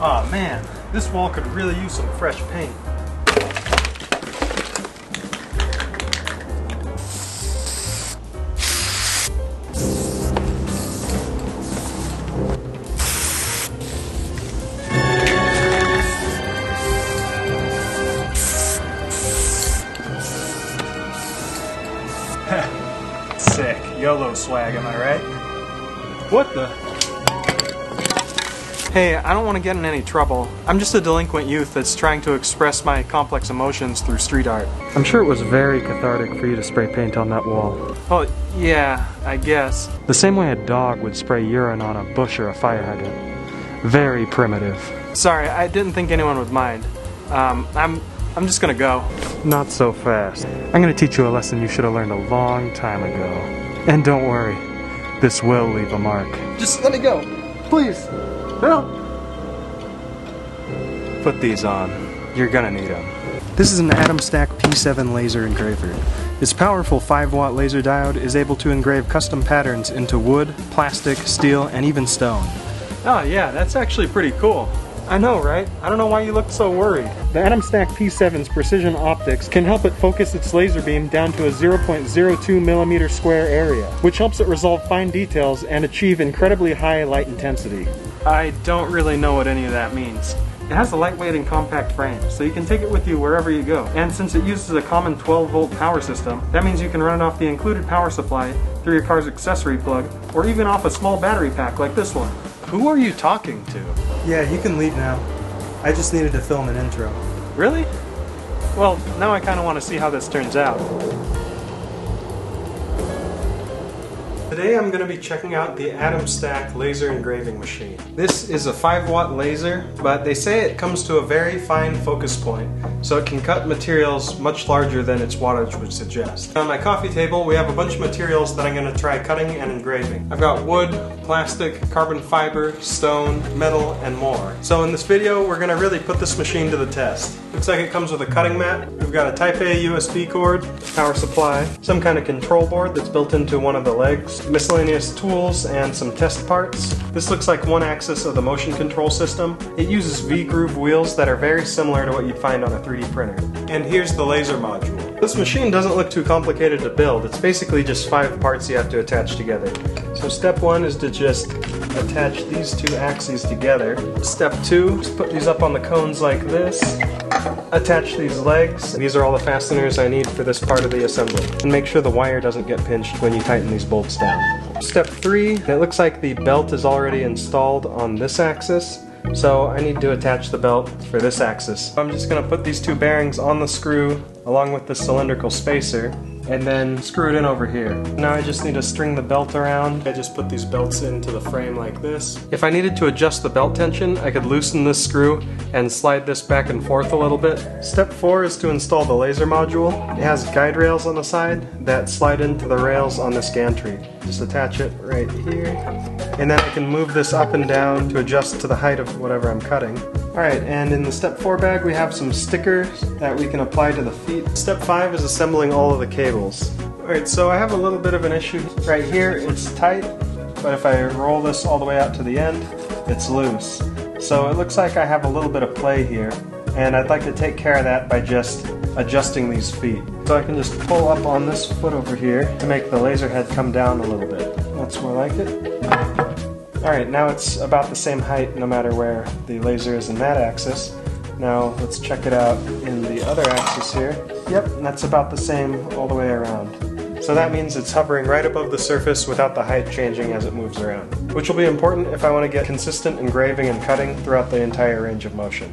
Oh, man, this wall could really use some fresh paint. Sick. YOLO swag, am I right? What the? Hey, I don't want to get in any trouble. I'm just a delinquent youth that's trying to express my complex emotions through street art. I'm sure it was very cathartic for you to spray paint on that wall. Oh, yeah, I guess. The same way a dog would spray urine on a bush or a fire hydrant. Very primitive. Sorry, I didn't think anyone would mind. Um, I'm I'm just gonna go. Not so fast. I'm gonna teach you a lesson you should have learned a long time ago. And don't worry, this will leave a mark. Just let me go, please. Help! Put these on. You're gonna need them. This is an AtomStack P7 laser engraver. Its powerful 5 watt laser diode is able to engrave custom patterns into wood, plastic, steel, and even stone. Oh yeah, that's actually pretty cool. I know, right? I don't know why you look so worried. The AtomStack P7's precision optics can help it focus its laser beam down to a 0.02 millimeter square area, which helps it resolve fine details and achieve incredibly high light intensity. I don't really know what any of that means. It has a lightweight and compact frame, so you can take it with you wherever you go. And since it uses a common 12 volt power system, that means you can run it off the included power supply through your car's accessory plug, or even off a small battery pack like this one. Who are you talking to? Yeah, you can leave now. I just needed to film an intro. Really? Well, now I kind of want to see how this turns out. Today I'm going to be checking out the AtomStack laser engraving machine. This is a 5 watt laser, but they say it comes to a very fine focus point, so it can cut materials much larger than its wattage would suggest. On my coffee table we have a bunch of materials that I'm going to try cutting and engraving. I've got wood, plastic, carbon fiber, stone, metal, and more. So in this video we're going to really put this machine to the test. Looks like it comes with a cutting mat, we've got a Type A USB cord, power supply, some kind of control board that's built into one of the legs, miscellaneous tools, and some test parts. This looks like one axis of the motion control system. It uses V-groove wheels that are very similar to what you'd find on a 3D printer. And here's the laser module. This machine doesn't look too complicated to build. It's basically just five parts you have to attach together. So step one is to just attach these two axes together. Step two, just put these up on the cones like this. Attach these legs. These are all the fasteners I need for this part of the assembly. And make sure the wire doesn't get pinched when you tighten these bolts down. Step three, it looks like the belt is already installed on this axis. So I need to attach the belt for this axis. I'm just going to put these two bearings on the screw along with the cylindrical spacer and then screw it in over here. Now I just need to string the belt around. I just put these belts into the frame like this. If I needed to adjust the belt tension, I could loosen this screw and slide this back and forth a little bit. Step 4 is to install the laser module. It has guide rails on the side that slide into the rails on this gantry. Just attach it right here. And then I can move this up and down to adjust to the height of whatever I'm cutting. Alright, and in the step 4 bag we have some stickers that we can apply to the feet. Step 5 is assembling all of the cables. Alright, so I have a little bit of an issue. Right here it's tight, but if I roll this all the way out to the end, it's loose. So it looks like I have a little bit of play here, and I'd like to take care of that by just adjusting these feet. So I can just pull up on this foot over here to make the laser head come down a little bit. That's more like it. Alright, now it's about the same height no matter where the laser is in that axis. Now let's check it out in the other axis here. Yep, that's about the same all the way around. So that means it's hovering right above the surface without the height changing as it moves around, which will be important if I want to get consistent engraving and cutting throughout the entire range of motion.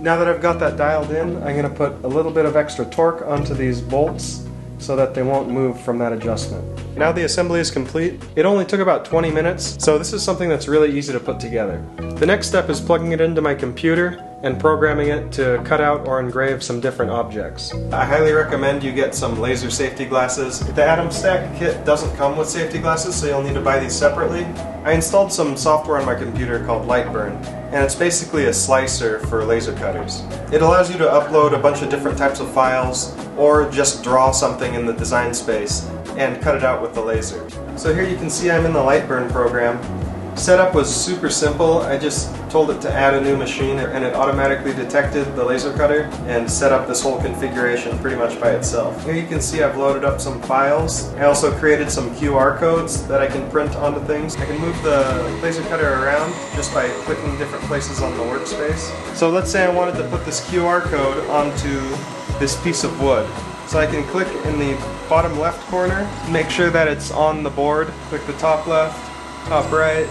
Now that I've got that dialed in, I'm going to put a little bit of extra torque onto these bolts so that they won't move from that adjustment. Now the assembly is complete. It only took about 20 minutes, so this is something that's really easy to put together. The next step is plugging it into my computer and programming it to cut out or engrave some different objects. I highly recommend you get some laser safety glasses. The AtomStack kit doesn't come with safety glasses, so you'll need to buy these separately. I installed some software on my computer called Lightburn, and it's basically a slicer for laser cutters. It allows you to upload a bunch of different types of files, or just draw something in the design space, and cut it out with the laser. So here you can see I'm in the Lightburn program, Setup was super simple. I just told it to add a new machine and it automatically detected the laser cutter and set up this whole configuration pretty much by itself. Here you can see I've loaded up some files. I also created some QR codes that I can print onto things. I can move the laser cutter around just by clicking different places on the workspace. So let's say I wanted to put this QR code onto this piece of wood. So I can click in the bottom left corner, make sure that it's on the board, click the top left, top right,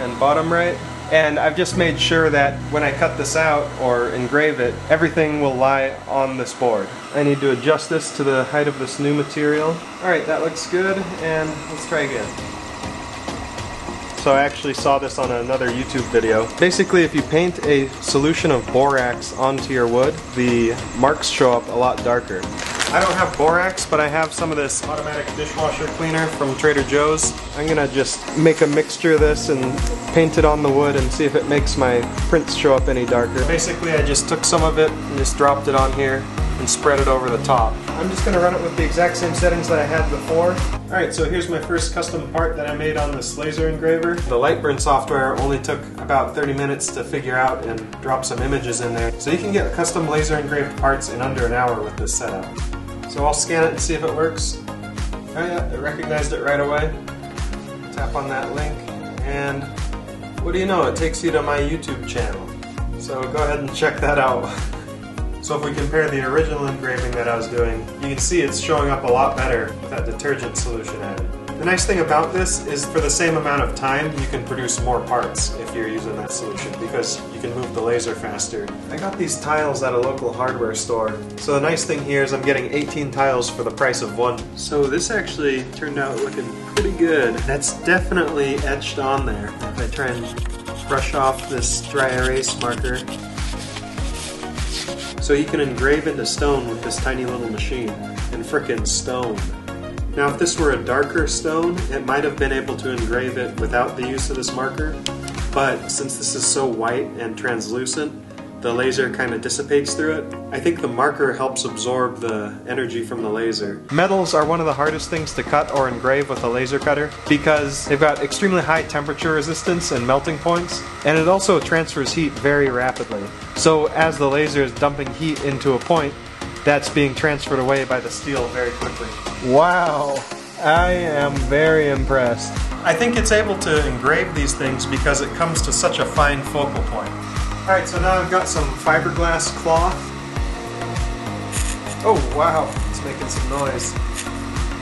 and bottom right. And I've just made sure that when I cut this out or engrave it, everything will lie on this board. I need to adjust this to the height of this new material. Alright, that looks good, and let's try again. So I actually saw this on another YouTube video. Basically, if you paint a solution of borax onto your wood, the marks show up a lot darker. I don't have borax, but I have some of this automatic dishwasher cleaner from Trader Joe's. I'm gonna just make a mixture of this and paint it on the wood and see if it makes my prints show up any darker. Basically, I just took some of it and just dropped it on here and spread it over the top. I'm just gonna run it with the exact same settings that I had before. Alright, so here's my first custom part that I made on this laser engraver. The Lightburn software only took about 30 minutes to figure out and drop some images in there. So you can get custom laser engraved parts in under an hour with this setup. So I'll scan it and see if it works. Oh yeah, it recognized it right away. Tap on that link and what do you know, it takes you to my YouTube channel. So go ahead and check that out. So if we compare the original engraving that I was doing, you can see it's showing up a lot better with that detergent solution added. The nice thing about this is for the same amount of time, you can produce more parts if you're using that solution because you can move the laser faster. I got these tiles at a local hardware store. So the nice thing here is I'm getting 18 tiles for the price of one. So this actually turned out looking pretty good. That's definitely etched on there. If I try and brush off this dry erase marker, so you can engrave into stone with this tiny little machine. And frickin' stone. Now if this were a darker stone, it might have been able to engrave it without the use of this marker, but since this is so white and translucent, the laser kind of dissipates through it. I think the marker helps absorb the energy from the laser. Metals are one of the hardest things to cut or engrave with a laser cutter because they've got extremely high temperature resistance and melting points, and it also transfers heat very rapidly. So as the laser is dumping heat into a point, that's being transferred away by the steel very quickly. Wow, I am very impressed. I think it's able to engrave these things because it comes to such a fine focal point. Alright, so now I've got some fiberglass cloth. Oh wow, it's making some noise.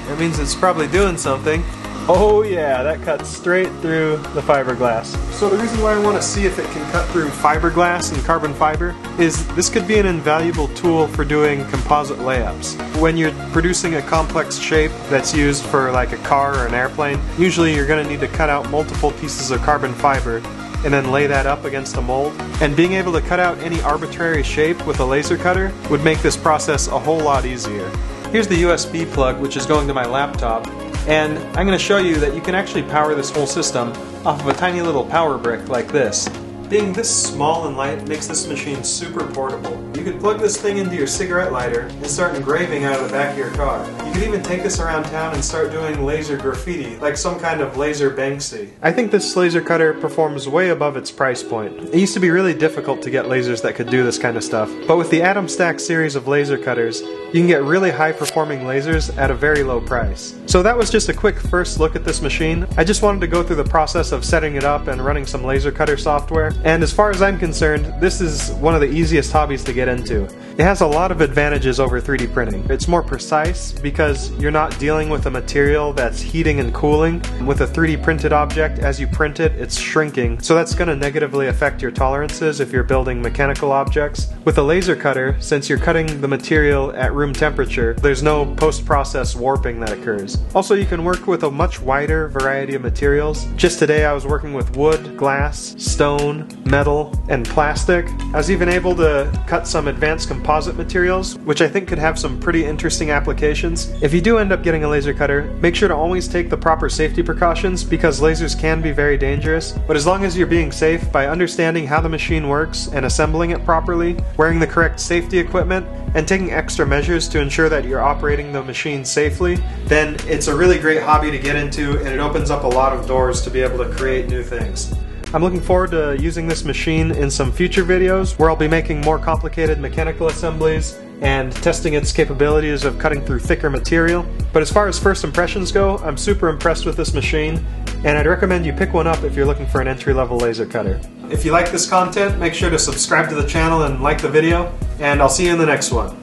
That means it's probably doing something. Oh yeah, that cuts straight through the fiberglass. So the reason why I want to see if it can cut through fiberglass and carbon fiber is this could be an invaluable tool for doing composite layups. When you're producing a complex shape that's used for like a car or an airplane, usually you're going to need to cut out multiple pieces of carbon fiber and then lay that up against a mold. And being able to cut out any arbitrary shape with a laser cutter would make this process a whole lot easier. Here's the USB plug which is going to my laptop and I'm going to show you that you can actually power this whole system off of a tiny little power brick like this. Being this small and light makes this machine super portable. You could plug this thing into your cigarette lighter and start engraving out of the back of your car. You could even take this around town and start doing laser graffiti, like some kind of laser Banksy. I think this laser cutter performs way above its price point. It used to be really difficult to get lasers that could do this kind of stuff, but with the AtomStack series of laser cutters, you can get really high performing lasers at a very low price. So that was just a quick first look at this machine. I just wanted to go through the process of setting it up and running some laser cutter software. And as far as I'm concerned, this is one of the easiest hobbies to get into. It has a lot of advantages over 3D printing. It's more precise because you're not dealing with a material that's heating and cooling. With a 3D printed object, as you print it, it's shrinking, so that's going to negatively affect your tolerances if you're building mechanical objects. With a laser cutter, since you're cutting the material at room temperature, there's no post-process warping that occurs. Also, you can work with a much wider variety of materials. Just today I was working with wood, glass, stone, metal, and plastic. I was even able to cut some advanced composite materials, which I think could have some pretty interesting applications. If you do end up getting a laser cutter, make sure to always take the proper safety precautions because lasers can be very dangerous. But as long as you're being safe by understanding how the machine works and assembling it properly, wearing the correct safety equipment, and taking extra measures to ensure that you're operating the machine safely, then it's a really great hobby to get into and it opens up a lot of doors to be able to create new things. I'm looking forward to using this machine in some future videos where I'll be making more complicated mechanical assemblies and testing its capabilities of cutting through thicker material. But as far as first impressions go, I'm super impressed with this machine and I'd recommend you pick one up if you're looking for an entry-level laser cutter. If you like this content, make sure to subscribe to the channel and like the video, and I'll see you in the next one.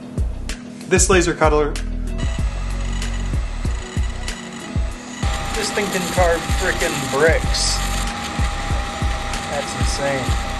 This laser cutter... This thing can carve frickin' bricks. That's insane.